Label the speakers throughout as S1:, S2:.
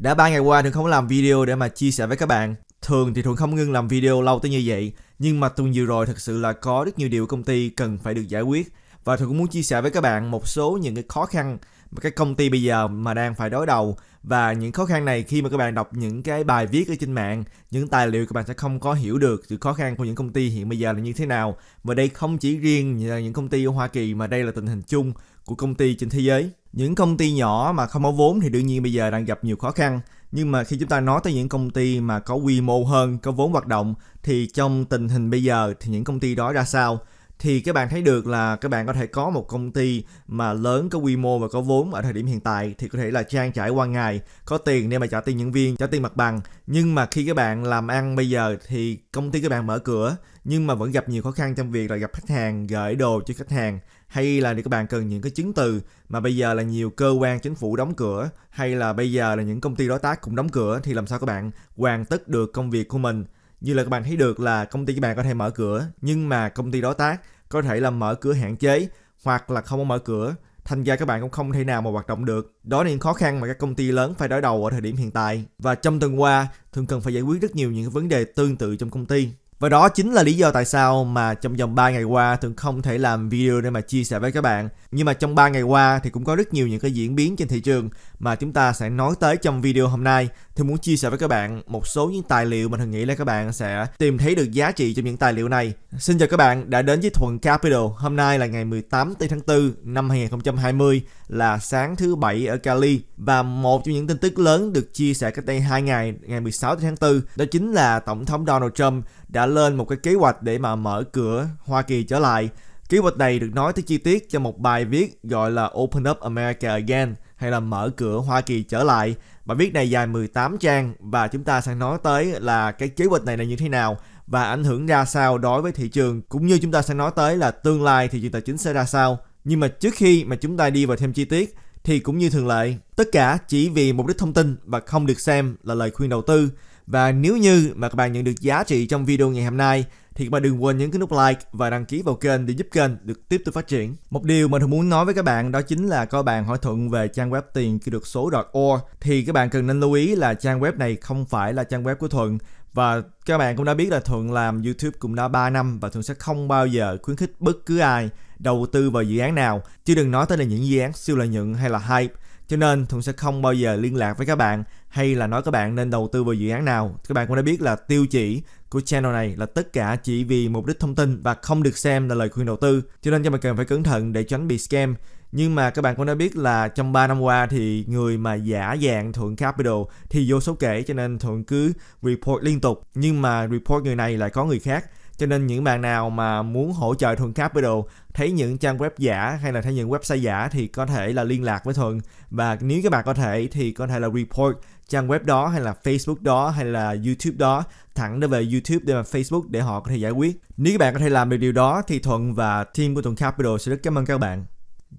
S1: Đã 3 ngày qua Thuận không làm video để mà chia sẻ với các bạn. Thường thì Thuận không ngưng làm video lâu tới như vậy, nhưng mà tuần vừa rồi thật sự là có rất nhiều điều công ty cần phải được giải quyết. Và Thuận cũng muốn chia sẻ với các bạn một số những cái khó khăn mà các công ty bây giờ mà đang phải đối đầu. Và những khó khăn này khi mà các bạn đọc những cái bài viết ở trên mạng những tài liệu các bạn sẽ không có hiểu được sự khó khăn của những công ty hiện bây giờ là như thế nào. Và đây không chỉ riêng những công ty ở Hoa Kỳ mà đây là tình hình chung của công ty trên thế giới những công ty nhỏ mà không có vốn thì đương nhiên bây giờ đang gặp nhiều khó khăn. Nhưng mà khi chúng ta nói tới những công ty mà có quy mô hơn, có vốn hoạt động, thì trong tình hình bây giờ thì những công ty đó ra sao? Thì các bạn thấy được là các bạn có thể có một công ty mà lớn, có quy mô và có vốn ở thời điểm hiện tại thì có thể là trang trải qua ngày. Có tiền để mà trả tiền nhân viên, trả tiền mặt bằng. Nhưng mà khi các bạn làm ăn bây giờ thì công ty các bạn mở cửa, nhưng mà vẫn gặp nhiều khó khăn trong việc là gặp khách hàng, gửi đồ cho khách hàng hay là các bạn cần những cái chứng từ mà bây giờ là nhiều cơ quan chính phủ đóng cửa, hay là bây giờ là những công ty đối tác cũng đóng cửa, thì làm sao các bạn hoàn tất được công việc của mình? Như là các bạn thấy được là công ty các bạn có thể mở cửa, nhưng mà công ty đối tác có thể là mở cửa hạn chế, hoặc là không có mở cửa. Thành ra các bạn cũng không thể nào mà hoạt động được. Đó là những khó khăn mà các công ty lớn phải đối đầu ở thời điểm hiện tại. Và trong tuần qua thường cần phải giải quyết rất nhiều những vấn đề tương tự trong công ty và đó chính là lý do tại sao mà trong vòng 3 ngày qua thường không thể làm video để mà chia sẻ với các bạn. Nhưng mà trong 3 ngày qua thì cũng có rất nhiều những cái diễn biến trên thị trường mà chúng ta sẽ nói tới trong video hôm nay. Thường muốn chia sẻ với các bạn một số những tài liệu mà thường nghĩ là các bạn sẽ tìm thấy được giá trị trong những tài liệu này. Xin chào các bạn đã đến với Thuận Capital. Hôm nay là ngày 18 tháng 4 năm 2020 là sáng thứ bảy ở Cali và một trong những tin tức lớn được chia sẻ cách đây 2 ngày ngày 16 tháng 4 đó chính là tổng thống Donald Trump đã lên một cái kế hoạch để mà mở cửa Hoa Kỳ trở lại. Kế hoạch này được nói tới chi tiết trong một bài viết gọi là Open Up America Again, hay là mở cửa Hoa Kỳ trở lại. Bài viết này dài 18 trang và chúng ta sẽ nói tới là cái kế hoạch này là như thế nào và ảnh hưởng ra sao đối với thị trường, cũng như chúng ta sẽ nói tới là tương lai thị trường tài chính sẽ ra sao. Nhưng mà trước khi mà chúng ta đi vào thêm chi tiết thì cũng như thường lệ, tất cả chỉ vì mục đích thông tin và không được xem là lời khuyên đầu tư. Và nếu như mà các bạn nhận được giá trị trong video ngày hôm nay thì các bạn đừng quên nhấn cái nút like và đăng ký vào kênh để giúp kênh được tiếp tục phát triển. Một điều mà tôi muốn nói với các bạn đó chính là có bạn hỏi Thuận về trang web tiền kỹ được số.org thì các bạn cần nên lưu ý là trang web này không phải là trang web của Thuận và các bạn cũng đã biết là Thuận làm YouTube cũng đã 3 năm và Thuận sẽ không bao giờ khuyến khích bất cứ ai đầu tư vào dự án nào chứ đừng nói tới là những dự án siêu lợi nhuận hay là hype cho nên Thuận sẽ không bao giờ liên lạc với các bạn hay là nói các bạn nên đầu tư vào dự án nào. Các bạn cũng đã biết là tiêu chỉ của channel này là tất cả chỉ vì mục đích thông tin và không được xem là lời khuyên đầu tư. Cho nên các bạn cần phải cẩn thận để tránh bị scam. Nhưng mà các bạn cũng đã biết là trong 3 năm qua thì người mà giả dạng Thuận Capital thì vô số kể, cho nên Thuận cứ report liên tục. Nhưng mà report người này lại có người khác cho nên những bạn nào mà muốn hỗ trợ Thuận Capital thấy những trang web giả hay là thấy những website giả thì có thể là liên lạc với Thuận và nếu các bạn có thể thì có thể là report trang web đó hay là Facebook đó hay là YouTube đó thẳng để về YouTube để mà Facebook để họ có thể giải quyết. Nếu các bạn có thể làm được điều đó thì Thuận và team của Thuận Capital sẽ rất cảm ơn các bạn.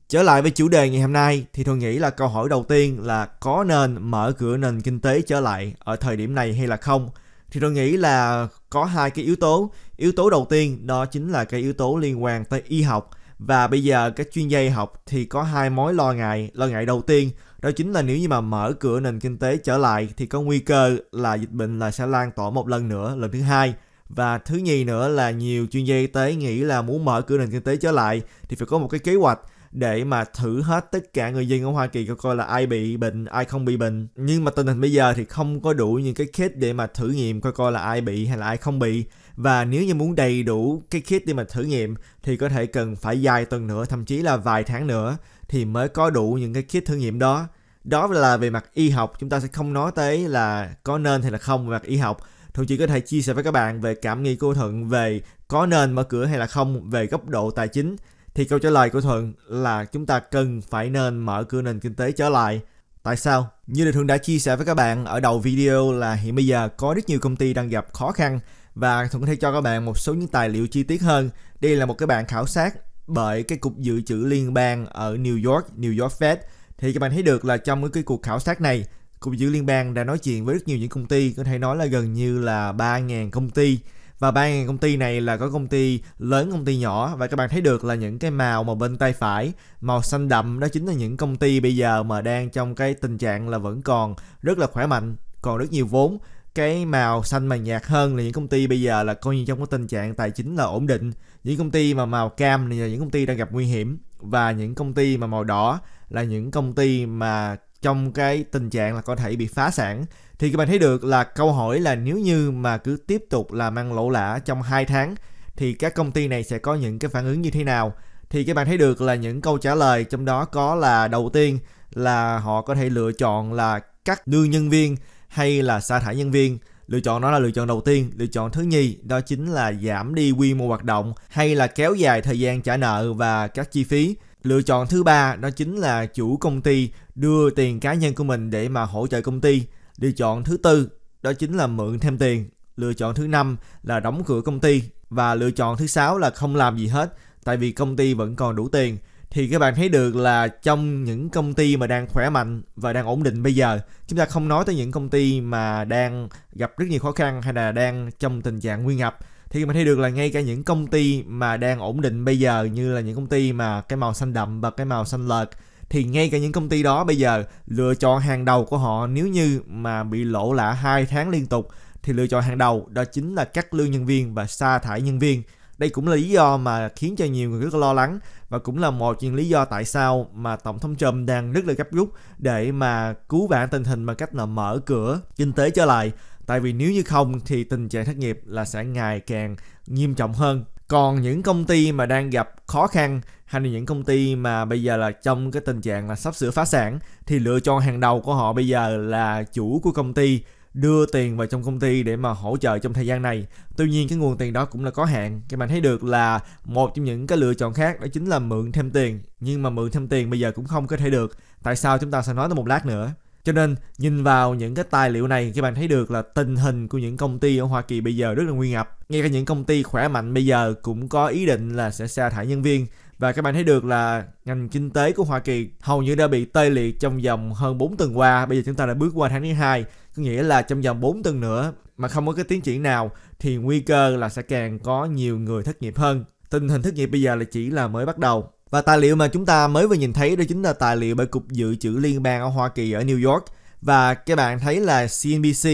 S1: Trở lại với chủ đề ngày hôm nay, thì tôi nghĩ là câu hỏi đầu tiên là có nên mở cửa nền kinh tế trở lại ở thời điểm này hay là không? thì tôi nghĩ là có hai cái yếu tố. Yếu tố đầu tiên, đó chính là cái yếu tố liên quan tới y học. Và bây giờ các chuyên gia y học thì có hai mối lo ngại lo ngại đầu tiên, đó chính là nếu như mà mở cửa nền kinh tế trở lại thì có nguy cơ là dịch bệnh là sẽ lan tỏa một lần nữa, lần thứ hai. Và thứ nhì nữa là nhiều chuyên gia y tế nghĩ là muốn mở cửa nền kinh tế trở lại thì phải có một cái kế hoạch để mà thử hết tất cả người dân ở Hoa Kỳ coi coi là ai bị bệnh, ai không bị bệnh. Nhưng mà tình hình bây giờ thì không có đủ những cái kit để mà thử nghiệm coi coi là ai bị hay là ai không bị. Và nếu như muốn đầy đủ cái kit để mà thử nghiệm thì có thể cần phải dài tuần nữa, thậm chí là vài tháng nữa thì mới có đủ những cái kit thử nghiệm đó. Đó là về mặt y học, chúng ta sẽ không nói tới là có nên hay là không về mặt y học. Thuận chỉ có thể chia sẻ với các bạn về cảm nghĩ của Thuận về có nên mở cửa hay là không về góc độ tài chính thì câu trả lời của Thuận là chúng ta cần phải nên mở cửa nền kinh tế trở lại. Tại sao? Như được Thuận đã chia sẻ với các bạn ở đầu video là hiện bây giờ có rất nhiều công ty đang gặp khó khăn và Thuận có thể cho các bạn một số những tài liệu chi tiết hơn. Đây là một cái bản khảo sát bởi cái cục dự trữ liên bang ở New York, New York Fed. Thì các bạn thấy được là trong cái cuộc khảo sát này, cục dự liên bang đã nói chuyện với rất nhiều những công ty, có thể nói là gần như là 3.000 công ty và ba ngàn công ty này là có công ty lớn, công ty nhỏ. Và các bạn thấy được là những cái màu mà bên tay phải, màu xanh đậm, đó chính là những công ty bây giờ mà đang trong cái tình trạng là vẫn còn rất là khỏe mạnh, còn rất nhiều vốn. Cái màu xanh mà nhạt hơn là những công ty bây giờ là coi như trong cái tình trạng tài chính là ổn định. Những công ty mà màu cam này là những công ty đang gặp nguy hiểm. Và những công ty mà màu đỏ là những công ty mà trong cái tình trạng là có thể bị phá sản. Thì các bạn thấy được là câu hỏi là nếu như mà cứ tiếp tục làm ăn lỗ lã trong 2 tháng, thì các công ty này sẽ có những cái phản ứng như thế nào? Thì các bạn thấy được là những câu trả lời trong đó có là đầu tiên là họ có thể lựa chọn là cắt lương nhân viên hay là sa thải nhân viên. Lựa chọn đó là lựa chọn đầu tiên. Lựa chọn thứ nhì, đó chính là giảm đi quy mô hoạt động hay là kéo dài thời gian trả nợ và các chi phí lựa chọn thứ ba, đó chính là chủ công ty đưa tiền cá nhân của mình để mà hỗ trợ công ty. Lựa chọn thứ tư, đó chính là mượn thêm tiền. Lựa chọn thứ năm là đóng cửa công ty. Và lựa chọn thứ sáu là không làm gì hết, tại vì công ty vẫn còn đủ tiền. Thì các bạn thấy được là trong những công ty mà đang khỏe mạnh và đang ổn định bây giờ, chúng ta không nói tới những công ty mà đang gặp rất nhiều khó khăn hay là đang trong tình trạng nguy ngập thì mình thấy được là ngay cả những công ty mà đang ổn định bây giờ, như là những công ty mà cái màu xanh đậm và cái màu xanh lợt, thì ngay cả những công ty đó bây giờ lựa chọn hàng đầu của họ. Nếu như mà bị lỗ lạ hai tháng liên tục, thì lựa chọn hàng đầu đó chính là cắt lương nhân viên và sa thải nhân viên. Đây cũng là lý do mà khiến cho nhiều người rất lo lắng và cũng là một trong những lý do tại sao mà tổng thống Trump đang rất là gấp rút để mà cứu vãn tình hình bằng cách là mở cửa kinh tế trở lại tại vì nếu như không thì tình trạng thất nghiệp là sẽ ngày càng nghiêm trọng hơn. Còn những công ty mà đang gặp khó khăn hay là những công ty mà bây giờ là trong cái tình trạng là sắp sửa phá sản thì lựa chọn hàng đầu của họ bây giờ là chủ của công ty, đưa tiền vào trong công ty để mà hỗ trợ trong thời gian này. Tuy nhiên cái nguồn tiền đó cũng là có hạn. Các bạn thấy được là một trong những cái lựa chọn khác đó chính là mượn thêm tiền. Nhưng mà mượn thêm tiền bây giờ cũng không có thể được. Tại sao chúng ta sẽ nói tới một lát nữa? Cho nên nhìn vào những cái tài liệu này các bạn thấy được là tình hình của những công ty ở Hoa Kỳ bây giờ rất là nguy ngập. Ngay cả những công ty khỏe mạnh bây giờ cũng có ý định là sẽ sa thải nhân viên và các bạn thấy được là ngành kinh tế của Hoa Kỳ hầu như đã bị tê liệt trong vòng hơn 4 tuần qua. Bây giờ chúng ta đã bước qua tháng thứ hai, có nghĩa là trong vòng 4 tuần nữa mà không có cái tiến triển nào thì nguy cơ là sẽ càng có nhiều người thất nghiệp hơn. Tình hình thất nghiệp bây giờ là chỉ là mới bắt đầu. Và tài liệu mà chúng ta mới vừa nhìn thấy đó chính là tài liệu bởi Cục Dự trữ Liên bang ở Hoa Kỳ ở New York. Và các bạn thấy là CNBC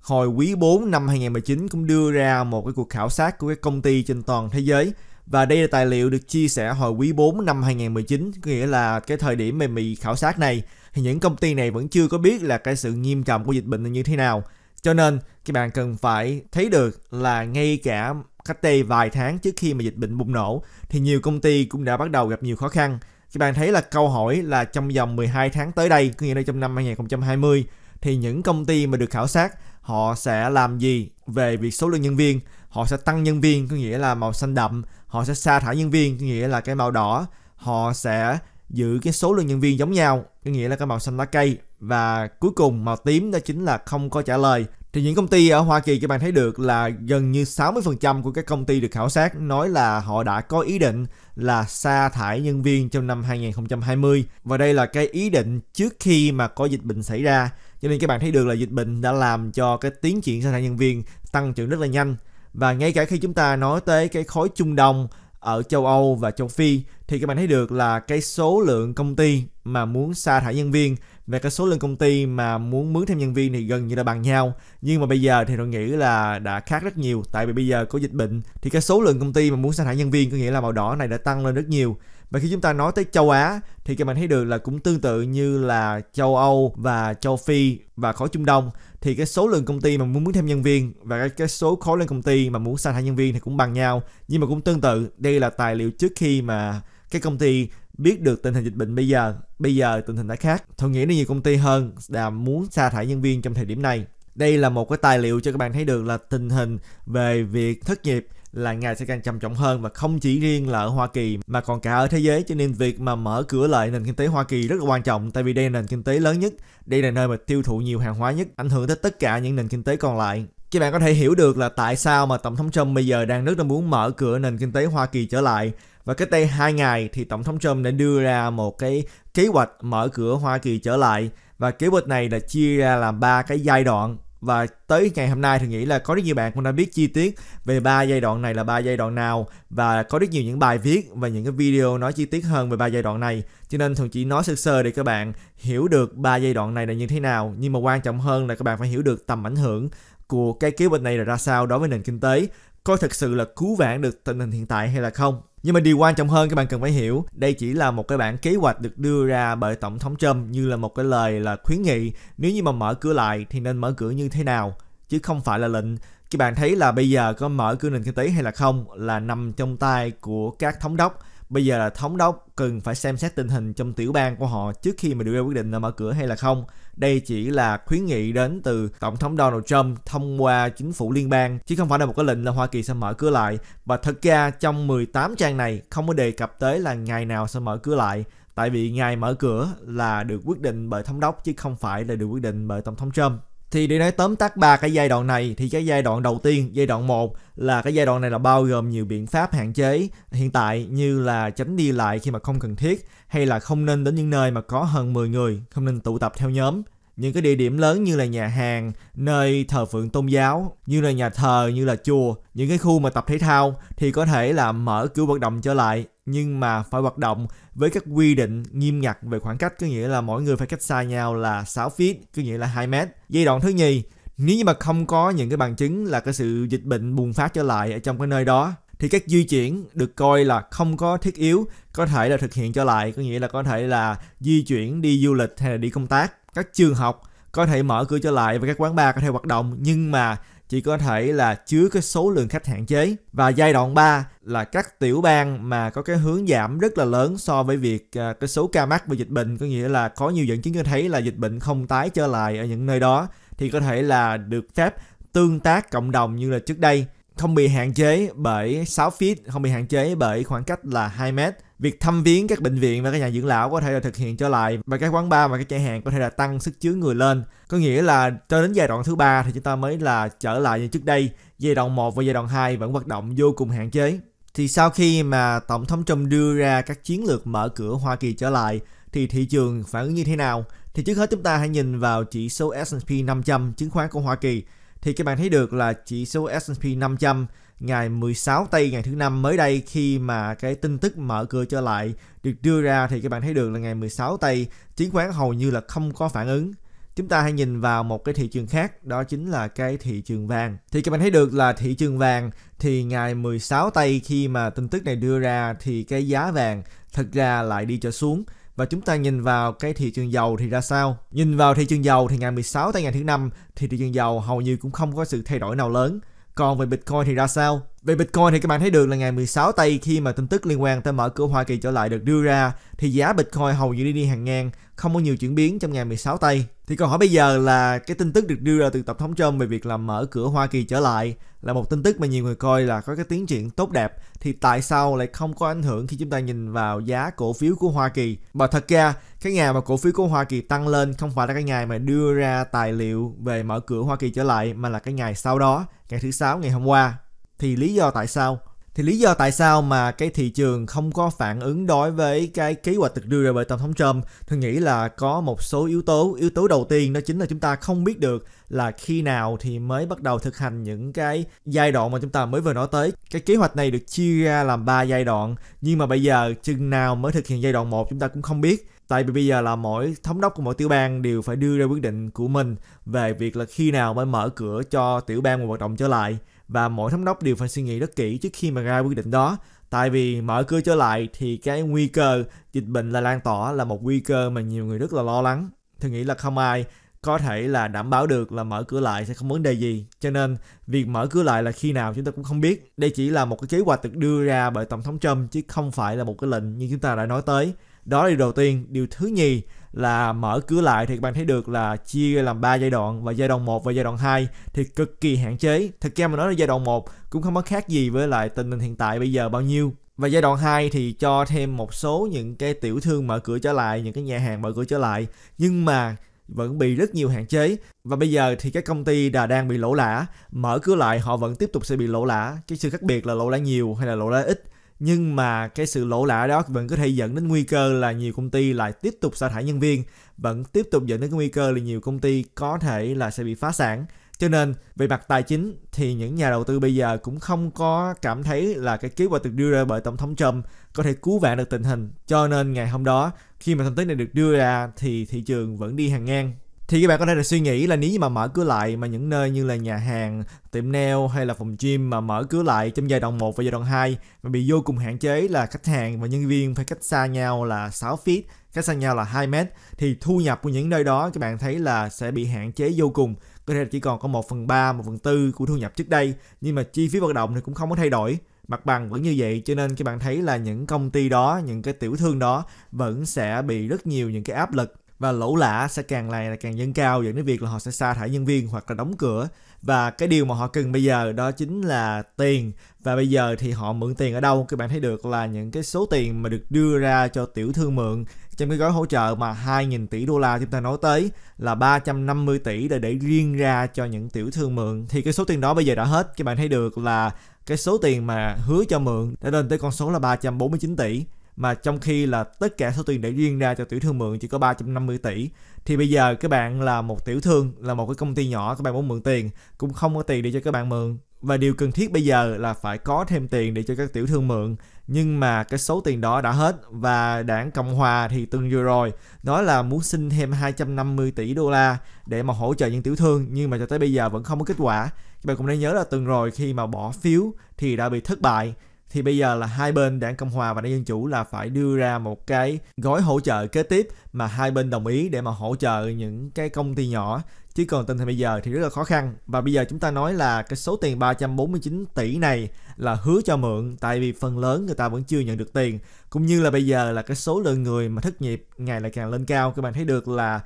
S1: hồi quý 4 năm 2019 cũng đưa ra một cái cuộc khảo sát của các công ty trên toàn thế giới và đây là tài liệu được chia sẻ hồi quý 4 năm 2019, có nghĩa là cái thời điểm mà bị khảo sát này thì những công ty này vẫn chưa có biết là cái sự nghiêm trọng của dịch bệnh là như thế nào. Cho nên các bạn cần phải thấy được là ngay cả cách đây vài tháng trước khi mà dịch bệnh bùng nổ thì nhiều công ty cũng đã bắt đầu gặp nhiều khó khăn. Các bạn thấy là câu hỏi là trong vòng 12 tháng tới đây, có nghĩa là trong năm 2020 thì những công ty mà được khảo sát họ sẽ làm gì về việc số lượng nhân viên? Họ sẽ tăng nhân viên có nghĩa là màu xanh đậm. Họ sẽ sa thải nhân viên có nghĩa là cái màu đỏ. Họ sẽ giữ cái số lượng nhân viên giống nhau có nghĩa là cái màu xanh lá cây. Và cuối cùng màu tím đó chính là không có trả lời thì những công ty ở Hoa Kỳ các bạn thấy được là gần như 60% của các công ty được khảo sát nói là họ đã có ý định là sa thải nhân viên trong năm 2020 và đây là cái ý định trước khi mà có dịch bệnh xảy ra. Cho nên các bạn thấy được là dịch bệnh đã làm cho cái tiến triển sa thải nhân viên tăng trưởng rất là nhanh. Và ngay cả khi chúng ta nói tới cái khối Trung Đông ở châu Âu và châu Phi, thì các bạn thấy được là cái số lượng công ty mà muốn sa thải nhân viên và cái số lượng công ty mà muốn mướn thêm nhân viên thì gần như là bằng nhau. Nhưng mà bây giờ thì tôi nghĩ là đã khác rất nhiều. Tại vì bây giờ có dịch bệnh thì cái số lượng công ty mà muốn sa thải nhân viên có nghĩa là màu đỏ này đã tăng lên rất nhiều. Và khi chúng ta nói tới châu Á thì các bạn thấy được là cũng tương tự như là châu Âu và châu Phi và khối Trung Đông. Thì cái số lượng công ty mà muốn muốn thêm nhân viên và cái, cái số khối lượng công ty mà muốn sa thải nhân viên thì cũng bằng nhau. Nhưng mà cũng tương tự đây là tài liệu trước khi mà cái công ty biết được tình hình dịch bệnh bây giờ bây giờ tình hình đã khác. Tôi nghĩ là nhiều công ty hơn đã muốn sa thải nhân viên trong thời điểm này đây là một cái tài liệu cho các bạn thấy được là tình hình về việc thất nghiệp là ngày sẽ càng trầm trọng hơn và không chỉ riêng là ở Hoa Kỳ mà còn cả ở thế giới. Cho nên việc mà mở cửa lại nền kinh tế Hoa Kỳ rất là quan trọng tại vì đây là nền kinh tế lớn nhất, đây là nơi mà tiêu thụ nhiều hàng hóa nhất, ảnh hưởng tới tất cả những nền kinh tế còn lại. Các bạn có thể hiểu được là tại sao mà Tổng thống Trump bây giờ đang rất là muốn mở cửa nền kinh tế Hoa Kỳ trở lại và cách đây hai ngày thì Tổng thống Trump đã đưa ra một cái kế hoạch mở cửa Hoa Kỳ trở lại. Và kế hoạch này là chia ra làm ba cái giai đoạn. Và tới ngày hôm nay thì nghĩ là có rất nhiều bạn cũng đã biết chi tiết về ba giai đoạn này là ba giai đoạn nào. Và có rất nhiều những bài viết và những cái video nói chi tiết hơn về ba giai đoạn này. Cho nên thường chỉ nói sơ sơ để các bạn hiểu được ba giai đoạn này là như thế nào. Nhưng mà quan trọng hơn là các bạn phải hiểu được tầm ảnh hưởng của cái kế hoạch này là ra sao đối với nền kinh tế. Có thực sự là cứu vãn được tình hình hiện tại hay là không? Nhưng mà điều quan trọng hơn các bạn cần phải hiểu, đây chỉ là một cái bản kế hoạch được đưa ra bởi tổng thống Trump như là một cái lời là khuyến nghị, nếu như mà mở cửa lại thì nên mở cửa như thế nào, chứ không phải là lệnh. Các bạn thấy là bây giờ có mở cửa nền kinh tế hay là không là nằm trong tay của các thống đốc bây giờ là thống đốc cần phải xem xét tình hình trong tiểu bang của họ trước khi mà đưa ra quyết định là mở cửa hay là không. Đây chỉ là khuyến nghị đến từ Tổng thống Donald Trump thông qua chính phủ liên bang, chứ không phải là một cái lệnh là Hoa Kỳ sẽ mở cửa lại. Và thật ra trong 18 trang này không có đề cập tới là ngày nào sẽ mở cửa lại. Tại vì ngày mở cửa là được quyết định bởi thống đốc chứ không phải là được quyết định bởi Tổng thống Trump. Thì để nói tóm tắt ba cái giai đoạn này thì cái giai đoạn đầu tiên, giai đoạn 1 là cái giai đoạn này là bao gồm nhiều biện pháp hạn chế hiện tại như là tránh đi lại khi mà không cần thiết hay là không nên đến những nơi mà có hơn 10 người, không nên tụ tập theo nhóm. Những cái địa điểm lớn như là nhà hàng, nơi thờ phượng tôn giáo, như là nhà thờ, như là chùa, những cái khu mà tập thể thao thì có thể là mở cửa hoạt động trở lại nhưng mà phải hoạt động với các quy định nghiêm ngặt về khoảng cách, có nghĩa là mỗi người phải cách xa nhau là 6 feet, có nghĩa là 2 mét. Giai đoạn thứ nhì, nếu như mà không có những cái bằng chứng là cái sự dịch bệnh bùng phát trở lại ở trong cái nơi đó, thì các di chuyển được coi là không có thiết yếu, có thể là thực hiện trở lại, có nghĩa là có thể là di chuyển đi du lịch hay là đi công tác. Các trường học có thể mở cửa trở lại và các quán bar có thể hoạt động, nhưng mà chỉ có thể là chứa cái số lượng khách hạn chế. Và giai đoạn 3 là các tiểu bang mà có cái hướng giảm rất là lớn so với việc à, cái số ca mắc về dịch bệnh. Có nghĩa là có nhiều dẫn chứng cho thấy là dịch bệnh không tái trở lại ở những nơi đó. Thì có thể là được phép tương tác cộng đồng như là trước đây. Không bị hạn chế bởi 6 feet, không bị hạn chế bởi khoảng cách là 2 mét. Việc thăm viếng các bệnh viện và các nhà dưỡng lão có thể là thực hiện trở lại và các quán bar và các nhà hàng có thể là tăng sức chứa người lên. Có nghĩa là cho đến giai đoạn thứ ba thì chúng ta mới là trở lại như trước đây. Giai đoạn 1 và giai đoạn 2 vẫn hoạt động vô cùng hạn chế. Thì sau khi mà Tổng thống Trump đưa ra các chiến lược mở cửa Hoa Kỳ trở lại, thì thị trường phản ứng như thế nào? Thì trước hết chúng ta hãy nhìn vào chỉ số S&P 500 chứng khoán của Hoa Kỳ thì các bạn thấy được là chỉ số S&P 500 ngày 16 tây, ngày thứ năm mới đây, khi mà cái tin tức mở cửa trở lại được đưa ra thì các bạn thấy được là ngày 16 tây, chứng khoán hầu như là không có phản ứng chúng ta hãy nhìn vào một cái thị trường khác, đó chính là cái thị trường vàng thì các bạn thấy được là thị trường vàng thì ngày 16 tây khi mà tin tức này đưa ra thì cái giá vàng thực ra lại đi trở xuống và chúng ta nhìn vào cái thị trường dầu thì ra sao? Nhìn vào thị trường dầu thì ngày 16 tới ngày thứ năm thì thị trường dầu hầu như cũng không có sự thay đổi nào lớn. Còn về Bitcoin thì ra sao? Về Bitcoin thì các bạn thấy được là ngày 16 tây khi mà tin tức liên quan tới mở cửa Hoa Kỳ trở lại được đưa ra thì giá Bitcoin hầu như đi đi hàng ngang, không có nhiều chuyển biến trong ngày 16 tây. Thì câu hỏi bây giờ là cái tin tức được đưa ra từ Tổng thống Trump về việc làm mở cửa Hoa Kỳ trở lại là một tin tức mà nhiều người coi là có cái tiến triển tốt đẹp thì tại sao lại không có ảnh hưởng khi chúng ta nhìn vào giá cổ phiếu của Hoa Kỳ? Và thật ra cái ngày mà cổ phiếu của Hoa Kỳ tăng lên không phải là cái ngày mà đưa ra tài liệu về mở cửa Hoa Kỳ trở lại mà là cái ngày sau đó, ngày thứ sáu ngày hôm qua. Thì lý do tại sao? Thì lý do tại sao mà cái thị trường không có phản ứng đối với cái kế hoạch được đưa ra bởi tổng thống Trump, tôi nghĩ là có một số yếu tố. Yếu tố đầu tiên đó chính là chúng ta không biết được là khi nào thì mới bắt đầu thực hành những cái giai đoạn mà chúng ta mới vừa nói tới. Cái kế hoạch này được chia ra làm ba giai đoạn, nhưng mà bây giờ chừng nào mới thực hiện giai đoạn 1 chúng ta cũng không biết. Tại vì bây giờ là mỗi thống đốc của mỗi tiểu bang đều phải đưa ra quyết định của mình về việc là khi nào mới mở cửa cho tiểu bang hoạt động trở lại và mỗi thống đốc đều phải suy nghĩ rất kỹ trước khi mà ra quyết định đó. Tại vì mở cửa trở lại thì cái nguy cơ dịch bệnh là lan tỏa là một nguy cơ mà nhiều người rất là lo lắng. Tôi nghĩ là không ai có thể là đảm bảo được là mở cửa lại sẽ không vấn đề gì. Cho nên, việc mở cửa lại là khi nào chúng ta cũng không biết. Đây chỉ là một cái kế hoạch được đưa ra bởi tổng thống trump chứ không phải là một cái lệnh như chúng ta đã nói tới. Đó là điều đầu tiên. Điều thứ nhì là mở cửa lại thì các bạn thấy được là chia làm 3 giai đoạn và giai đoạn 1 và giai đoạn 2 thì cực kỳ hạn chế. Thực ra mà nói là giai đoạn 1 cũng không có khác gì với lại tình hình hiện tại bây giờ bao nhiêu. Và giai đoạn 2 thì cho thêm một số những cái tiểu thương mở cửa trở lại, những cái nhà hàng mở cửa trở lại. Nhưng mà vẫn bị rất nhiều hạn chế và bây giờ thì các công ty đã đang bị lỗ lã mở cửa lại họ vẫn tiếp tục sẽ bị lỗ lã cái sự khác biệt là lỗ lã nhiều hay là lỗ lã ít nhưng mà cái sự lỗ lã đó vẫn có thể dẫn đến nguy cơ là nhiều công ty lại tiếp tục sa thải nhân viên, vẫn tiếp tục dẫn đến cái nguy cơ là nhiều công ty có thể là sẽ bị phá sản cho nên, về mặt tài chính thì những nhà đầu tư bây giờ cũng không có cảm thấy là cái kế hoạch được đưa ra bởi tổng thống Trump có thể cứu vãn được tình hình. Cho nên ngày hôm đó, khi mà thông tin này được đưa ra thì thị trường vẫn đi hàng ngang thì các bạn có thể là suy nghĩ là nếu như mà mở cửa lại mà những nơi như là nhà hàng, tiệm nail hay là phòng gym mà mở cửa lại trong giai đoạn 1 và giai đoạn 2 mà bị vô cùng hạn chế là khách hàng và nhân viên phải cách xa nhau là 6 feet, cách xa nhau là 2 mét thì thu nhập của những nơi đó các bạn thấy là sẽ bị hạn chế vô cùng. Có thể chỉ còn có 1 phần 3, 1 phần 4 của thu nhập trước đây nhưng mà chi phí hoạt động thì cũng không có thay đổi. Mặt bằng vẫn như vậy cho nên các bạn thấy là những công ty đó những cái tiểu thương đó vẫn sẽ bị rất nhiều những cái áp lực và lỗ lã sẽ càng ngày là càng dâng cao dẫn đến việc là họ sẽ sa thải nhân viên hoặc là đóng cửa. Và cái điều mà họ cần bây giờ đó chính là tiền. Và bây giờ thì họ mượn tiền ở đâu? Các bạn thấy được là những cái số tiền mà được đưa ra cho tiểu thương mượn trong cái gói hỗ trợ mà 2.000 tỷ đô la chúng ta nói tới là 350 tỷ để để riêng ra cho những tiểu thương mượn. Thì cái số tiền đó bây giờ đã hết. Các bạn thấy được là cái số tiền mà hứa cho mượn đã lên tới con số là 349 tỷ mà trong khi là tất cả số tiền để riêng ra cho tiểu thương mượn chỉ có 350 tỷ, thì bây giờ các bạn là một tiểu thương, là một cái công ty nhỏ, các bạn muốn mượn tiền cũng không có tiền để cho các bạn mượn và điều cần thiết bây giờ là phải có thêm tiền để cho các tiểu thương mượn, nhưng mà cái số tiền đó đã hết và đảng Cộng Hòa thì tuần vừa rồi nói là muốn xin thêm 250 tỷ đô la để mà hỗ trợ những tiểu thương, nhưng mà cho tới bây giờ vẫn không có kết quả. Các bạn cũng nên nhớ là tuần rồi khi mà bỏ phiếu thì đã bị thất bại thì bây giờ là hai bên đảng Cộng hòa và đảng Dân chủ là phải đưa ra một cái gói hỗ trợ kế tiếp mà hai bên đồng ý để mà hỗ trợ những cái công ty nhỏ. Chứ còn tình hình bây giờ thì rất là khó khăn. Và bây giờ chúng ta nói là cái số tiền 349 tỷ này là hứa cho mượn, tại vì phần lớn người ta vẫn chưa nhận được tiền. Cũng như là bây giờ là cái số lượng người mà thất nghiệp ngày lại càng lên cao. Các bạn thấy được là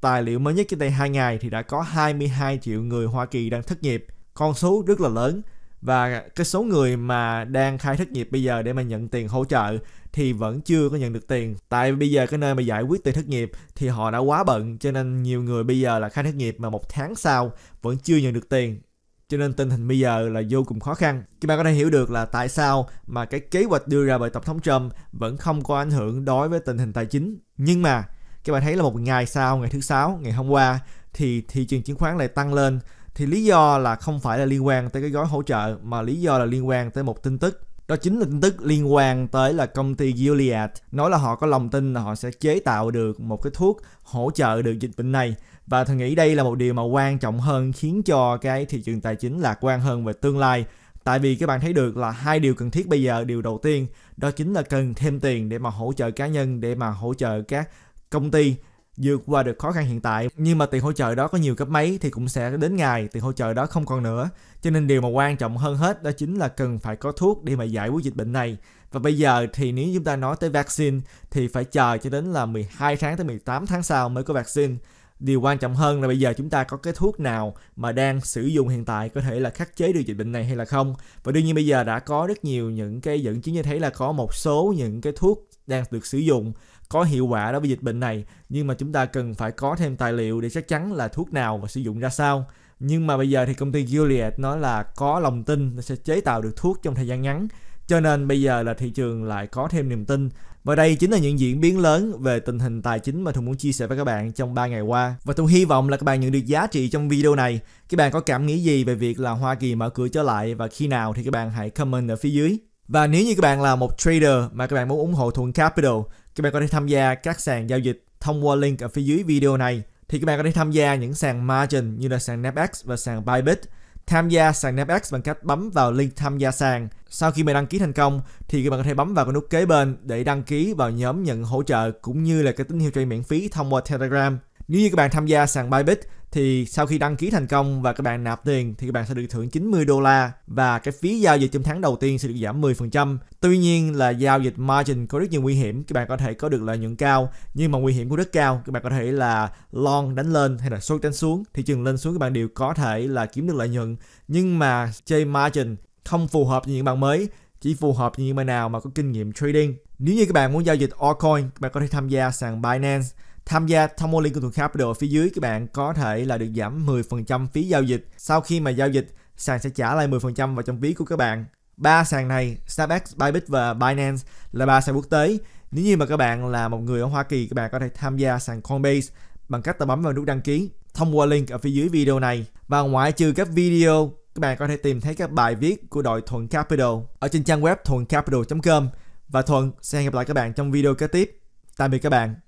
S1: tài liệu mới nhất cách đây hai ngày thì đã có 22 triệu người Hoa Kỳ đang thất nghiệp. Con số rất là lớn và cái số người mà đang khai thất nghiệp bây giờ để mà nhận tiền hỗ trợ thì vẫn chưa có nhận được tiền tại bây giờ cái nơi mà giải quyết tiền thất nghiệp thì họ đã quá bận cho nên nhiều người bây giờ là khai thất nghiệp mà một tháng sau vẫn chưa nhận được tiền cho nên tình hình bây giờ là vô cùng khó khăn. Các bạn có thể hiểu được là tại sao mà cái kế hoạch đưa ra bởi Tổng thống Trump vẫn không có ảnh hưởng đối với tình hình tài chính. Nhưng mà các bạn thấy là một ngày sau, ngày thứ sáu, ngày hôm qua thì thị trường chứng khoán lại tăng lên thì lý do là không phải là liên quan tới cái gói hỗ trợ, mà lý do là liên quan tới một tin tức. Đó chính là tin tức liên quan tới là công ty Gilead nói là họ có lòng tin là họ sẽ chế tạo được một cái thuốc hỗ trợ được dịch bệnh này. Và tôi nghĩ đây là một điều mà quan trọng hơn, khiến cho cái thị trường tài chính lạc quan hơn về tương lai. Tại vì các bạn thấy được là hai điều cần thiết bây giờ, điều đầu tiên, đó chính là cần thêm tiền để mà hỗ trợ cá nhân, để mà hỗ trợ các công ty vượt qua được khó khăn hiện tại. Nhưng mà tiền hỗ trợ đó có nhiều cấp mấy thì cũng sẽ đến ngày tiền hỗ trợ đó không còn nữa. Cho nên điều mà quan trọng hơn hết đó chính là cần phải có thuốc để mà giải quyết dịch bệnh này. Và bây giờ thì nếu chúng ta nói tới vaccine thì phải chờ cho đến là 12 tháng tới 18 tháng sau mới có vaccine. Điều quan trọng hơn là bây giờ chúng ta có cái thuốc nào mà đang sử dụng hiện tại có thể là khắc chế được dịch bệnh này hay là không? Và đương nhiên bây giờ đã có rất nhiều những cái dẫn chứng như thấy là có một số những cái thuốc đang được sử dụng có hiệu quả đối với dịch bệnh này, nhưng mà chúng ta cần phải có thêm tài liệu để chắc chắn là thuốc nào và sử dụng ra sao nhưng mà bây giờ thì công ty Gilead nói là có lòng tin sẽ chế tạo được thuốc trong thời gian ngắn, cho nên bây giờ là thị trường lại có thêm niềm tin và đây chính là những diễn biến lớn về tình hình tài chính mà Tùng muốn chia sẻ với các bạn trong 3 ngày qua. Và Tùng hy vọng là các bạn nhận được giá trị trong video này. Các bạn có cảm nghĩ gì về việc là Hoa Kỳ mở cửa trở lại và khi nào thì các bạn hãy comment ở phía dưới. Và nếu như các bạn là một trader mà các bạn muốn ủng hộ Thuận Capital, các bạn có thể tham gia các sàn giao dịch thông qua link ở phía dưới video này. Thì các bạn có thể tham gia những sàn margin như là sàn NFX và sàn Bybit. Tham gia sàn NFX bằng cách bấm vào link tham gia sàn. Sau khi mà đăng ký thành công, thì các bạn có thể bấm vào cái nút kế bên để đăng ký vào nhóm nhận hỗ trợ cũng như là cái tín hiệu trade miễn phí thông qua Telegram. Nếu như các bạn tham gia sàn Bybit thì sau khi đăng ký thành công và các bạn nạp tiền thì các bạn sẽ được thưởng 90 đô la và cái phí giao dịch trong tháng đầu tiên sẽ được giảm 10%. Tuy nhiên là giao dịch margin có rất nhiều nguy hiểm, các bạn có thể có được lợi nhuận cao nhưng mà nguy hiểm cũng rất cao. Các bạn có thể là long đánh lên hay là short đánh xuống, thị trường lên xuống các bạn đều có thể là kiếm được lợi nhuận. Nhưng mà chơi margin không phù hợp với những bạn mới chỉ phù hợp với những bạn nào mà có kinh nghiệm trading. Nếu như các bạn muốn giao dịch altcoin, các bạn có thể tham gia sàn Binance Tham gia thông qua link của Thuận Capital ở phía dưới các bạn có thể là được giảm 10% phí giao dịch. Sau khi mà giao dịch, sàn sẽ trả lại 10% vào trong ví của các bạn. Ba sàn này, starbucks Bybit và Binance là ba sàn quốc tế. Nếu như mà các bạn là một người ở Hoa Kỳ, các bạn có thể tham gia sàn Coinbase bằng cách ta bấm vào nút đăng ký thông qua link ở phía dưới video này. Và ngoại trừ các video, các bạn có thể tìm thấy các bài viết của đội Thuận Capital ở trên trang web thuận capital.com và Thuận sẽ hẹn gặp lại các bạn trong video kế tiếp. Tạm biệt các bạn.